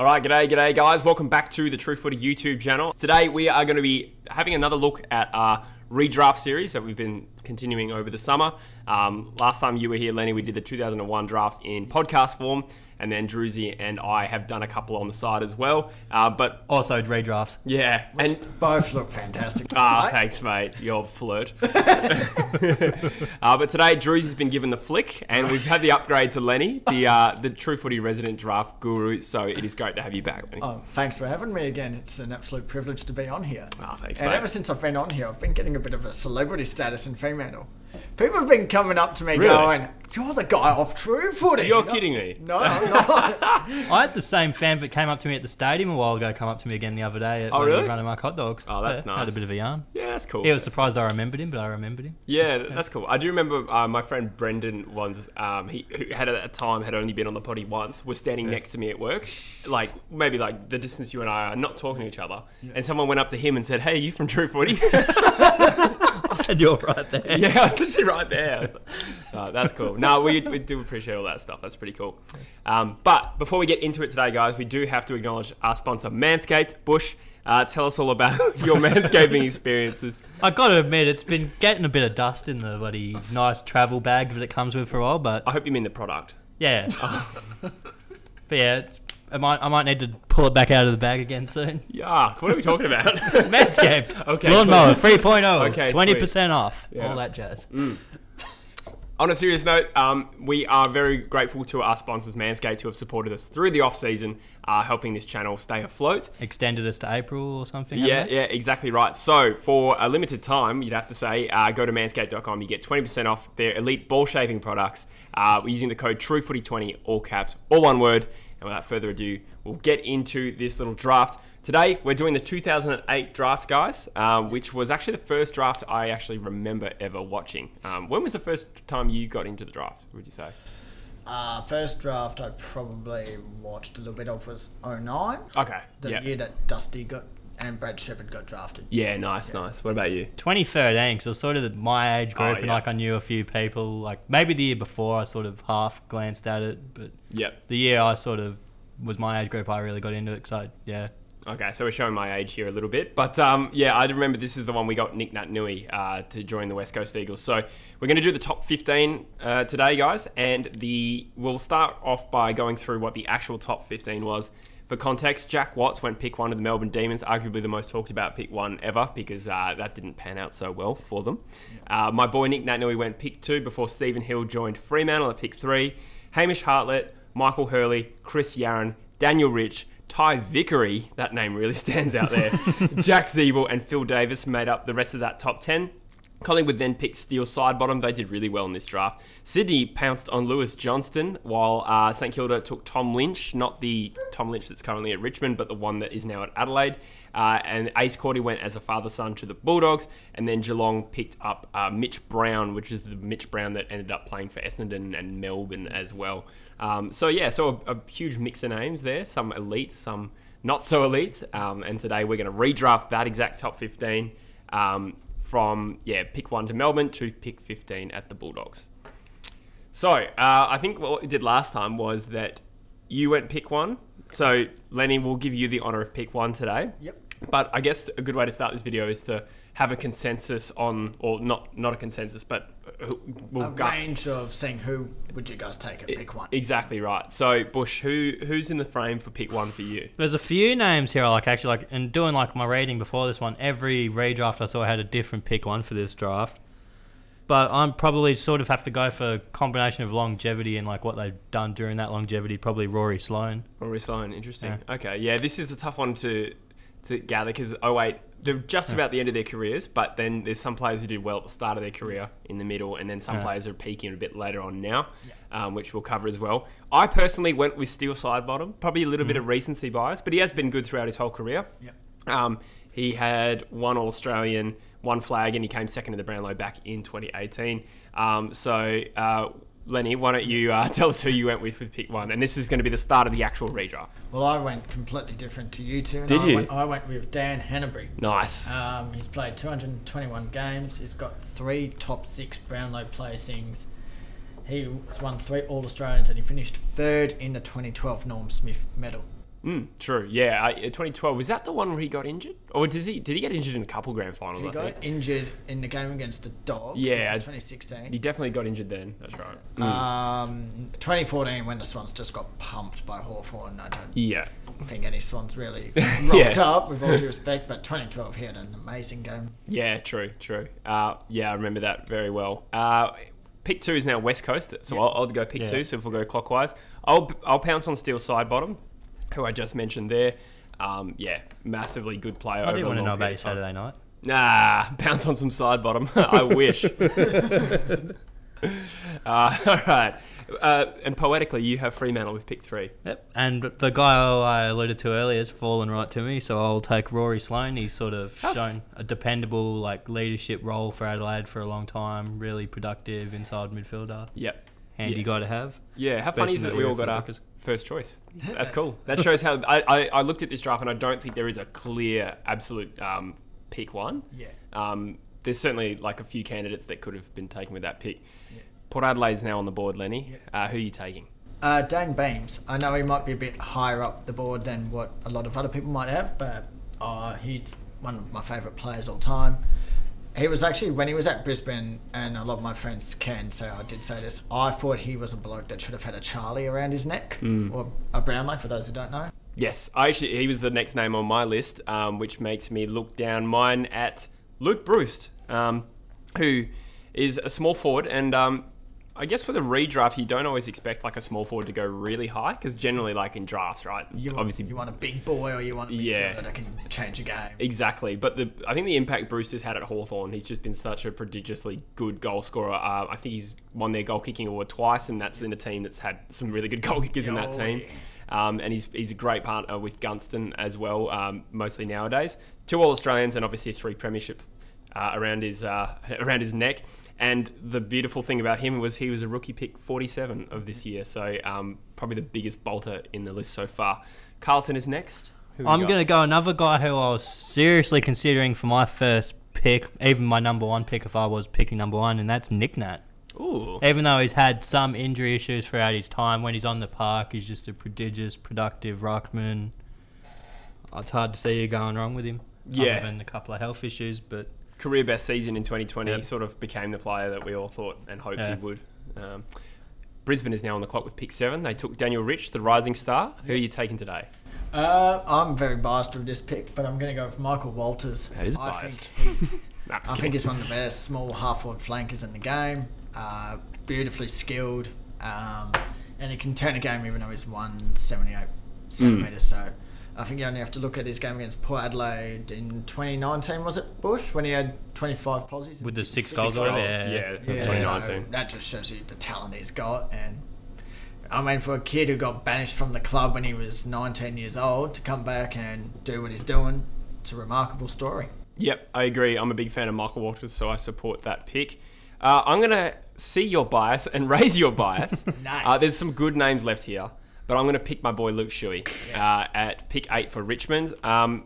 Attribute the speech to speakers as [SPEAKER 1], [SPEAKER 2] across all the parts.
[SPEAKER 1] All right, g'day, g'day, guys. Welcome back to the True Footy YouTube channel. Today we are going to be having another look at our redraft series that we've been continuing over the summer. Um, last time you were here, Lenny, we did the 2001 draft in podcast form, and then Drewzy and I have done a couple on the side as well. Uh, but
[SPEAKER 2] Also redrafts.
[SPEAKER 1] yeah, and
[SPEAKER 3] Both look fantastic.
[SPEAKER 1] Ah,
[SPEAKER 3] right?
[SPEAKER 1] thanks, mate. You're a flirt. uh, but today, Drewzy's been given the flick, and we've had the upgrade to Lenny, the uh, the True Footy resident draft guru. So it is great to have you back, Lenny.
[SPEAKER 3] Oh, thanks for having me again. It's an absolute privilege to be on here.
[SPEAKER 1] Oh, thanks,
[SPEAKER 3] and
[SPEAKER 1] mate.
[SPEAKER 3] ever since I've been on here, I've been getting a bit of a celebrity status in Fremantle. People have been coming up to me
[SPEAKER 1] Really?
[SPEAKER 3] going, "You're the guy off True Footy."
[SPEAKER 1] You're
[SPEAKER 3] No-
[SPEAKER 1] kidding me.
[SPEAKER 3] No, I'm not.
[SPEAKER 2] I had the same fan that came up to me at the stadium a while ago come up to me again the other day at
[SPEAKER 1] Oh, really?
[SPEAKER 2] running my hot dogs.
[SPEAKER 1] Oh, that's
[SPEAKER 2] Yeah, Had a bit of a yarn.
[SPEAKER 1] Yeah, that's cool.
[SPEAKER 2] He was surprised I remembered him, but I remembered him.
[SPEAKER 1] Yeah, that's cool. I do remember uh, my friend Brendan once. Um, he who had at that time had only been on the potty once. Was standing next to me at work, like maybe like the distance you and I are, not talking to each other. And someone went up to him and said, "Hey, you from True Footy?"
[SPEAKER 2] I said you're right there.
[SPEAKER 1] yeah, I was literally right there. Uh, that's cool. No, we, we do appreciate all that stuff. That's pretty cool. Um, but before we get into it today, guys, we do have to acknowledge our sponsor, Manscaped. Bush, uh, tell us all about your manscaping experiences.
[SPEAKER 2] I got to admit, it's been getting a bit of dust in the bloody nice travel bag that it comes with for a while, but
[SPEAKER 1] I hope you mean the product.
[SPEAKER 2] yeah. but yeah, it's, I might I might need to pull it back out of the bag again soon.
[SPEAKER 1] Yeah, what are we talking about?
[SPEAKER 2] Manscaped.
[SPEAKER 1] Okay,
[SPEAKER 2] Lawnmower 3.0.
[SPEAKER 1] Okay,
[SPEAKER 2] 20% off.
[SPEAKER 1] Yeah.
[SPEAKER 2] All that jazz.
[SPEAKER 1] On a serious note, um, we are very grateful to our sponsors, Manscaped, who have supported us through the off season, uh, helping this channel stay afloat.
[SPEAKER 2] Extended us to April or something.
[SPEAKER 1] Yeah, yeah, exactly right. So, for a limited time, you'd have to say, uh, go to manscaped.com. You get 20% off their elite ball shaving products uh, using the code TrueFooty20, all caps, all one word. And without further ado, we'll get into this little draft. Today, we're doing the 2008 draft, guys, um, which was actually the first draft I actually remember ever watching. Um, when was the first time you got into the draft, would you say?
[SPEAKER 3] uh, first draft I probably watched a little bit of was 09,
[SPEAKER 1] Okay.
[SPEAKER 3] the
[SPEAKER 1] yeah.
[SPEAKER 3] year that Dusty got and Brad Sheppard got drafted.
[SPEAKER 1] Yeah, nice, nice. What about you?
[SPEAKER 2] 2013, because it was sort of the- my age group,
[SPEAKER 1] Oh,
[SPEAKER 2] and like I knew a few people. Like maybe the year before, I sort of half glanced at it, but
[SPEAKER 1] yeah,
[SPEAKER 2] the year I sort of was my age group, I really got into it. So yeah,
[SPEAKER 1] Okay, so we're showing my age here a little bit, but um, yeah, I remember this is the one we got Nic Naitanui uh, to join the West Coast Eagles. So we're going to do the top 15 uh, today, guys, and the we'll start off by going through what the actual top 15 was. For context, Jack Watts went pick one of the Melbourne Demons, arguably the most talked about pick one ever because uh, that didn't pan out so well for them. Uh, my boy Nic Naitanui went pick two before Stephen Hill joined Fremantle at pick three. Hamish Hartlett, Michael Hurley, Chris Yarran, Daniel Rich, Ty Vickery, that name really stands out there. Jack Ziebell and Phil Davis made up the rest of that top 10. Collingwood then picked Steele Sidebottom. They did really well in this draft. Sydney pounced on Lewis Johnston, while uh, St Kilda took Tom Lynch, not the Tom Lynch that's currently at Richmond, but the one that is now at Adelaide. Uh, and Ayce Cordy went as a father son to the Bulldogs. And then Geelong picked up uh, Mitch Brown, which is the Mitch Brown that ended up playing for Essendon and Melbourne as well. Um, so, yeah, so a, a huge mix of names there. Some elite, some not so elite. Um, and today we're going to redraft that exact top 15 um, from, yeah, pick one to Melbourne to pick 15 at the Bulldogs. So, uh, I think what we did last time was that you went pick one. So, Lenny will give you the honor of pick one today.
[SPEAKER 3] Yep.
[SPEAKER 1] But I guess a good way to start this video is to have a consensus on, or not not a consensus, but we'll
[SPEAKER 3] A
[SPEAKER 1] go-
[SPEAKER 3] range of saying who would you guys take at pick one.
[SPEAKER 1] Exactly right. So, Bush, who who's in the frame for pick one for you?
[SPEAKER 2] there's a few names here. I like actually like and doing like my reading before this one. Every redraft I saw had a different pick one for this draft. But I'm probably sort of have to go for a combination of longevity and like what they've done during that longevity. Probably Rory Sloane.
[SPEAKER 1] Rory Sloane, interesting. Okay, yeah, this is a tough one to to gather because oh wait, they're just about the end of their careers, but then there's some players who did well at the start of their career in the middle, and then some
[SPEAKER 2] Yeah.
[SPEAKER 1] players are peaking a bit later on now, um, which we'll cover as well. I personally went with Steele Sidebottom, probably a little bit of recency bias, but he has been good throughout his whole career.
[SPEAKER 3] Yep.
[SPEAKER 1] Um, he had one All Australian, one flag, and he came second in the Brownlow back in 2018. Um, so, uh, Lenny, why don't you uh, tell us who you went with with pick one? And this is going to be the start of the actual redraft.
[SPEAKER 3] Well, I went completely different to you two. and
[SPEAKER 1] Did
[SPEAKER 3] I
[SPEAKER 1] you?
[SPEAKER 3] Went, I went with Dan Hannebery.
[SPEAKER 1] Nice.
[SPEAKER 3] Um, he's played 221 games. He's got three top six Brownlow placings. He's won three All Australians and he finished third in the 2012 Norm Smith medal.
[SPEAKER 1] Mm, true. Yeah. Uh, 2012 was that the one where he got injured, or does he did he get injured in a couple grand finals?
[SPEAKER 3] He
[SPEAKER 1] I
[SPEAKER 3] got
[SPEAKER 1] think
[SPEAKER 3] injured in the game against the Dogs.
[SPEAKER 1] Yeah,
[SPEAKER 3] which
[SPEAKER 1] I-
[SPEAKER 3] was 2016.
[SPEAKER 1] he definitely got injured then. That's right. Mm.
[SPEAKER 3] Um, 2014 when the Swans just got pumped by Hawthorn. I don't
[SPEAKER 1] yeah.
[SPEAKER 3] think any Swans really
[SPEAKER 1] Yeah.
[SPEAKER 3] rocked up with all due respect, but 2012 he had an amazing game.
[SPEAKER 1] Yeah. True. True. Uh, yeah, I remember that very well. Uh, pick two is now West Coast, so
[SPEAKER 3] Yeah.
[SPEAKER 1] I'll, I'll go pick
[SPEAKER 2] Yeah.
[SPEAKER 1] two. So if we'll go clockwise, I'll I'll pounce on Steele Sidebottom, who I just mentioned there. Um, yeah, massively good player.
[SPEAKER 2] I
[SPEAKER 1] a
[SPEAKER 2] want to know about your. Saturday night.
[SPEAKER 1] Nah, bounce on some side bottom. I wish. uh, all right. Uh, and poetically, you have Fremantle with pick three.
[SPEAKER 2] Yep. And the guy I alluded to earlier has fallen right to me, so I'll take Rory Sloane. He's sort of
[SPEAKER 1] How
[SPEAKER 2] shown a dependable like leadership role for Adelaide for a long time. Really productive inside midfielder.
[SPEAKER 1] Yep.
[SPEAKER 2] Handy
[SPEAKER 1] Yeah.
[SPEAKER 2] guy to have.
[SPEAKER 1] Yeah, how funny is it that we all got our first choice? That's cool. That shows how I, I, I looked at this draft and I don't think there is a clear, absolute um, pick one.
[SPEAKER 3] Yeah.
[SPEAKER 1] Um, there's certainly like a few candidates that could have been taken with that pick. Port Adelaide's now on the board, Lenny. Uh, who are you taking?
[SPEAKER 3] Uh, Dayne Beams. I know he might be a bit higher up the board than what a lot of other people might have, but uh, he's one of my favourite players all time. He was actually when he was at Brisbane, and a lot of my friends can say I did say this. I thought he was a bloke that should have had a Charlie around his neck, or a Brownlow for those who don't know.
[SPEAKER 1] Yes, I actually he was the next name on my list, um, which makes me look down mine at Luke Breust, um, who is a small forward, and um, I guess for the redraft, you don't always expect like a small forward to go really high because generally, like in drafts, right?
[SPEAKER 3] You
[SPEAKER 1] obviously,
[SPEAKER 3] you want a big boy, or you want a big
[SPEAKER 1] Yeah.
[SPEAKER 3] that can change a game.
[SPEAKER 1] Exactly, but the I think the impact Breust's had at Hawthorn, he's just been such a prodigiously good goal scorer. Uh, I think he's won their goal kicking award twice, and that's in a team that's had some really good goal kickers in that
[SPEAKER 3] Oh,
[SPEAKER 1] team. Um, and he's, he's a great partner with Gunston as well, um, mostly nowadays. Two All Australians and obviously three premiership uh, around his uh, around his neck. And the beautiful thing about him was he was a rookie pick 47 of this year, so um, probably the biggest bolter in the list so far. Carlton is next. Who
[SPEAKER 2] I'm going to go another guy who I was seriously considering for my first pick, even my number one pick if I was picking number one, and that's Nick Nat.
[SPEAKER 1] Ooh.
[SPEAKER 2] Even though he's had some injury issues throughout his time, when he's on the park, he's just a prodigious, productive ruckman. It's hard to see you going wrong with him.
[SPEAKER 1] Yeah.
[SPEAKER 2] Other than a couple of health issues, but
[SPEAKER 1] career best season in 2020.
[SPEAKER 2] Yep.
[SPEAKER 1] He sort of became the player that we all thought and hoped
[SPEAKER 2] Yeah.
[SPEAKER 1] he would. Um, Brisbane is now on the clock with pick seven. They took Daniel Rich, the rising star. Who are you taking today?
[SPEAKER 3] Uh, I'm very biased with this pick, but I'm going to go with Michael Walters.
[SPEAKER 1] That is
[SPEAKER 3] I
[SPEAKER 1] biased.
[SPEAKER 3] think he's
[SPEAKER 1] Nah,
[SPEAKER 3] I
[SPEAKER 1] kidding.
[SPEAKER 3] think he's one of the best small half-forward flankers in the game. Uh, beautifully skilled, um, and he can turn a game even though he's 178 centimeters. So I think you only have to look at his game against Port Adelaide in 2019. Was it Bush when he had 25 posies
[SPEAKER 2] With the six
[SPEAKER 1] Six
[SPEAKER 2] goals
[SPEAKER 1] goals.
[SPEAKER 2] already, yeah.
[SPEAKER 1] Yeah,
[SPEAKER 3] Yeah,
[SPEAKER 1] that's
[SPEAKER 3] so that just shows you the talent he's got. And I mean, for a kid who got banished from the club when he was 19 years old to come back and do what he's doing, it's a remarkable story.
[SPEAKER 1] Yep, I agree. I'm a big fan of Michael Walters, so I support that pick. Uh, I'm going to see your bias and raise your bias.
[SPEAKER 3] Nice.
[SPEAKER 1] Uh, there's some good names left here, but I'm going to pick my boy Luke Shuey uh, at pick eight for Richmond. Um,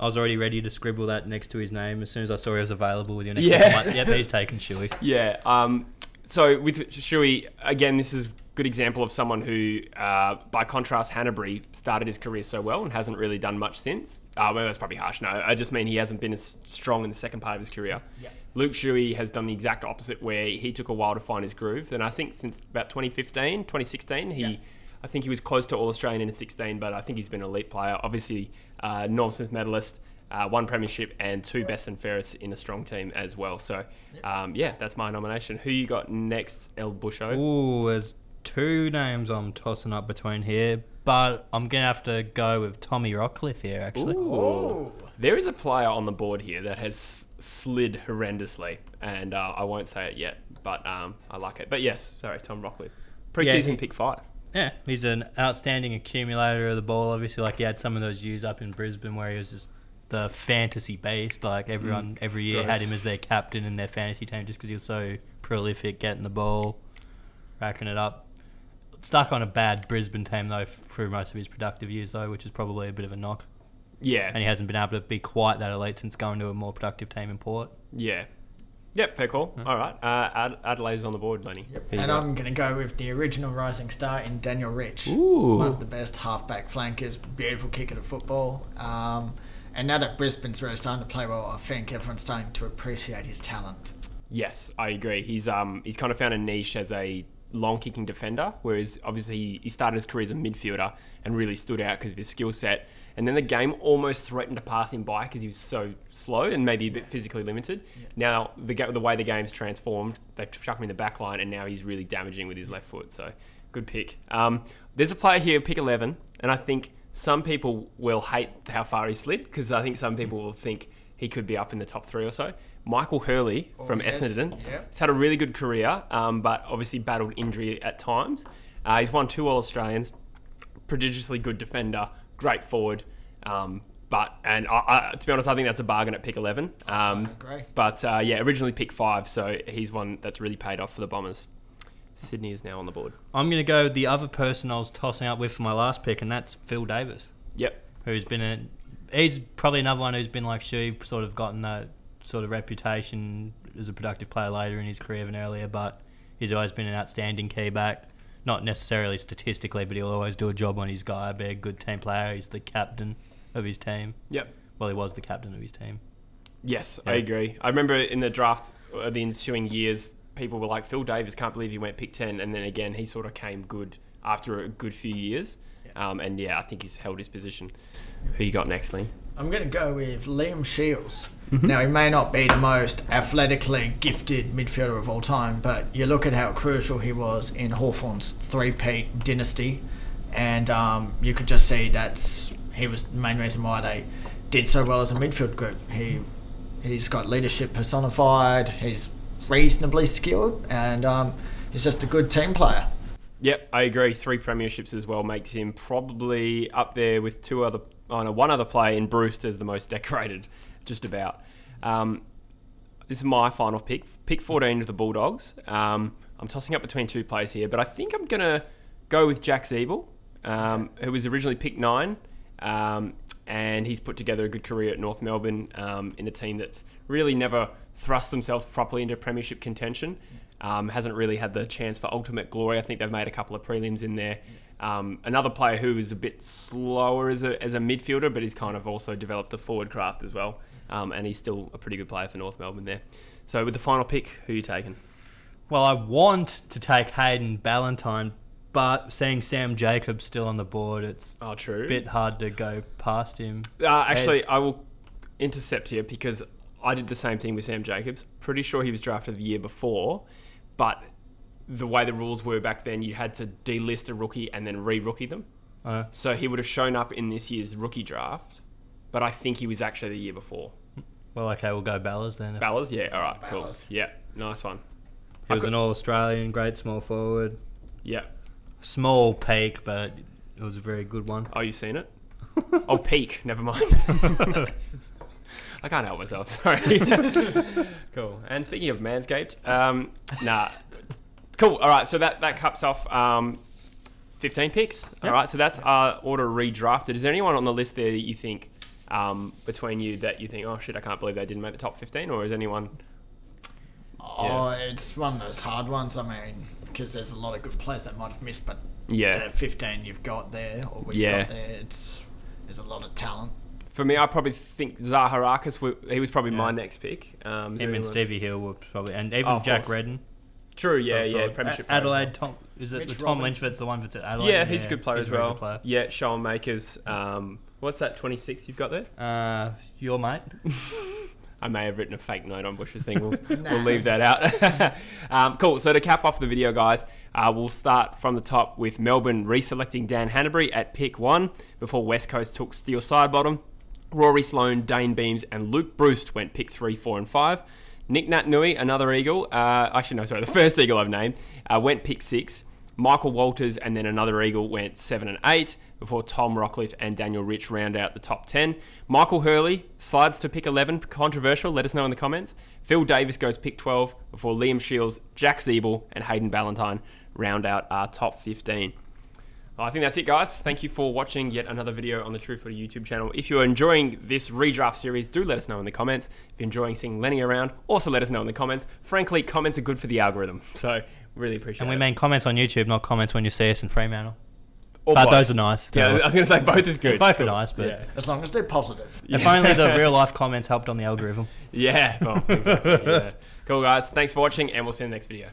[SPEAKER 2] I was already ready to scribble that next to his name as soon as I saw he was available with your next
[SPEAKER 1] Yeah.
[SPEAKER 2] like, Yep, he's taken Shuey.
[SPEAKER 1] Yeah. Um, so with Shuey, again, this is a good example of someone who, uh, by contrast, Hannebery started his career so well and hasn't really done much since. Uh, well, that's probably harsh. No, I just mean he hasn't been as strong in the second part of his career.
[SPEAKER 3] Yeah.
[SPEAKER 1] Luke Shuey has done the exact opposite, where he took a while to find his groove. And I think since about 2015, 2016, he.
[SPEAKER 3] Yeah.
[SPEAKER 1] I think he was close to All Australian in 16, but I think he's been an elite player. Obviously, uh, Norm Smith medalist, uh, one premiership, and two best and fairest in a strong team as well. So, um, yeah, that's my nomination. Who you got next, El Busho?
[SPEAKER 2] Ooh, there's two names I'm tossing up between here, but I'm gonna have to go with Tommy Rockliff here. Actually,
[SPEAKER 1] Ooh. There is a player on the board here that has slid horrendously, and uh, I won't say it yet, but um, I like it. But yes, sorry, Tom Rockliff. Preseason
[SPEAKER 2] he-
[SPEAKER 1] pick five.
[SPEAKER 2] Yeah, he's an outstanding accumulator of the ball. Obviously, like he had some of those years up in Brisbane where he was just the fantasy beast. Like everyone mm. every year had him as their captain in their fantasy team just because he was so prolific, getting the ball, racking it up. Stuck on a bad Brisbane team though through most of his productive years though, which is probably a bit of a knock.
[SPEAKER 1] Yeah,
[SPEAKER 2] And he hasn't been able to be quite that elite since going to a more productive team in Port.
[SPEAKER 1] yeah. Yep, fair call. All right. Uh, Ad- Adelaide's on the board, Lenny.
[SPEAKER 3] Yep. And
[SPEAKER 1] go.
[SPEAKER 3] I'm going to go with the original rising star in Daniel Rich.
[SPEAKER 1] Ooh.
[SPEAKER 3] One of the best halfback flankers, beautiful kicker of football. Um, and now that Brisbane's really starting to play well, I think everyone's starting to appreciate his talent.
[SPEAKER 1] Yes, I agree. He's um he's kind of found a niche as a long kicking defender, whereas obviously he, started his career as a midfielder and really stood out because of his skill set. And then the game almost threatened to pass him by because he was so slow and maybe a bit physically limited. Now the the way the game's transformed, they've chucked him in the back line, and now he's really damaging with his left foot. So good pick. Um, there's a player here, pick 11, and I think some people will hate how far he slid because I think some people will think he could be up in the top three or so. Michael Hurley from
[SPEAKER 3] yes.
[SPEAKER 1] Essendon.
[SPEAKER 3] Yep.
[SPEAKER 1] He's had a really good career, um, but obviously battled injury at times. Uh, he's won two All Australians, prodigiously good defender, great forward. Um, but and I, I, to be honest, I think that's a bargain at pick eleven. Um,
[SPEAKER 3] agree.
[SPEAKER 1] But uh, yeah, originally pick five, so he's one that's really paid off for the Bombers. Sydney is now on the board.
[SPEAKER 2] I'm going to go the other person I was tossing up with for my last pick, and that's Phil Davis,
[SPEAKER 1] Yep.
[SPEAKER 2] who's been a. He's probably another one who's been like Shu, sort of gotten that sort of reputation as a productive player later in his career than earlier, but he's always been an outstanding key back. Not necessarily statistically, but he'll always do a job on his guy, be a good team player. He's the captain of his team.
[SPEAKER 1] Yep.
[SPEAKER 2] Well, he was the captain of his team.
[SPEAKER 1] Yes, I agree. I remember in the draft, uh, the ensuing years, people were like, Phil Davis can't believe he went pick 10. And then again, he sort of came good after a good few years. Um, and yeah, I think he's held his position. Who you got next, Lee?
[SPEAKER 3] I'm going to go with Liam Shiels. Now, he may not be the most athletically gifted midfielder of all time, but you look at how crucial he was in Hawthorn's three-peat dynasty, and um, you could just see that's he was the main reason why they did so well as a midfield group. He he's got leadership personified. He's reasonably skilled, and um, he's just a good team player.
[SPEAKER 1] Yep, I agree. Three premierships as well makes him probably up there with two other, oh no, one other player in Breust as the most decorated, just about. Um, this is my final pick, pick 14 of the Bulldogs. Um, I'm tossing up between two players here, but I think I'm going to go with Jack Ziebell, um, who was originally pick nine. Um, and he's put together a good career at North Melbourne um, in a team that's really never thrust themselves properly into premiership contention. Um, hasn't really had the chance for ultimate glory. I think they've made a couple of prelims in there. Um, another player who is a bit slower as a, as a midfielder, but he's kind of also developed the forward craft as well. Um, and he's still a pretty good player for North Melbourne there. So with the final pick, who are you taking?
[SPEAKER 2] Well, I want to take Hayden Ballantyne, but seeing Sam Jacobs still on the board, it's
[SPEAKER 1] Oh, true.
[SPEAKER 2] a bit hard to go past him.
[SPEAKER 1] Uh, actually,
[SPEAKER 2] Yes.
[SPEAKER 1] I will intercept here because I did the same thing with Sam Jacobs. Pretty sure he was drafted the year before, but the way the rules were back then, you had to delist a rookie and then re-rookie them.
[SPEAKER 2] Uh,
[SPEAKER 1] So he would have shown up in this year's rookie draft, but I think he was actually the year before.
[SPEAKER 2] well, okay, we'll go Ballas then.
[SPEAKER 1] Ballas, yeah, all right, cool, yeah, nice one,
[SPEAKER 2] He was an All Australian, great small forward.
[SPEAKER 1] yeah.
[SPEAKER 2] Small peak, but it was a very good one.
[SPEAKER 1] Oh, you seen it? oh, peak. Never mind. I can't help myself. Sorry. cool. And speaking of Manscaped, um, nah. Cool. All right. So that that cups off um, fifteen picks. All
[SPEAKER 2] Yep.
[SPEAKER 1] right. So that's our order redrafted. Is there anyone on the list there that you think um, between you that you think, oh shit, I can't believe they didn't make the top fifteen, or is anyone?
[SPEAKER 3] Oh, it's one of those hard ones. I mean, because there's a lot of good players that might have missed, but
[SPEAKER 1] Yeah.
[SPEAKER 3] the 15 you've got there, or we've
[SPEAKER 1] Yeah.
[SPEAKER 3] got there, it's there's a lot of talent.
[SPEAKER 1] For me, I probably think Zaharakis. He was probably my next pick. Um,
[SPEAKER 2] Him and Stevie Hill were probably, and even
[SPEAKER 1] Oh,
[SPEAKER 2] Jack
[SPEAKER 1] course.
[SPEAKER 2] Redden.
[SPEAKER 1] True. Yeah.
[SPEAKER 2] So-
[SPEAKER 1] Yeah.
[SPEAKER 2] so
[SPEAKER 1] Premiership.
[SPEAKER 2] A-
[SPEAKER 1] player.
[SPEAKER 2] Adelaide Tom is it
[SPEAKER 3] Mitch
[SPEAKER 2] the Tom
[SPEAKER 3] Robbins.
[SPEAKER 2] Lynchford's the one that's at Adelaide?
[SPEAKER 1] Yeah, he's a good player
[SPEAKER 2] he's
[SPEAKER 1] as well.
[SPEAKER 2] good player.
[SPEAKER 1] Yeah, Sean Makers. Um, what's that? Twenty six you've got there?
[SPEAKER 2] Uh, your mate.
[SPEAKER 1] I may have written a fake note on Bush's thing. We'll, we'll leave that out. um, cool. So to cap off the video, guys, uh, we'll start from the top with Melbourne reselecting Dan Hannebery at pick one before West Coast took Steele Sidebottom. Rory Sloane, Dayne Beams, and Luke Breust went pick three, four, and five. Nic Naitanui, another Eagle. Uh, actually, no, sorry, the first Eagle I've named, uh, went pick six. Michael Walters and then another Eagle went seven and eight before Tom Rockliff and Daniel Rich round out the top 10. Michael Hurley slides to pick 11, controversial, let us know in the comments. Phil Davis goes pick 12 before Liam Shiels, Jack Ziebell, and Hayden Ballantyne round out our top 15. Well, I think that's it, guys. Thank you for watching yet another video on the True Footy YouTube channel. If you're enjoying this redraft series, do let us know in the comments. If you're enjoying seeing Lenny around, also let us know in the comments. Frankly, comments are good for the algorithm, so really appreciate it.
[SPEAKER 2] And we
[SPEAKER 1] it.
[SPEAKER 2] mean comments on YouTube, not comments when you see us in Fremantle.
[SPEAKER 1] Or
[SPEAKER 2] But
[SPEAKER 1] both.
[SPEAKER 2] those are nice.
[SPEAKER 1] Yeah. I was going to say both is good.
[SPEAKER 2] Both are nice, but
[SPEAKER 1] Yeah.
[SPEAKER 3] As long as they're positive.
[SPEAKER 2] if only the real life comments helped on the algorithm.
[SPEAKER 1] Yeah, well, exactly. yeah. Cool, guys. Thanks for watching, and we'll see you in the next video.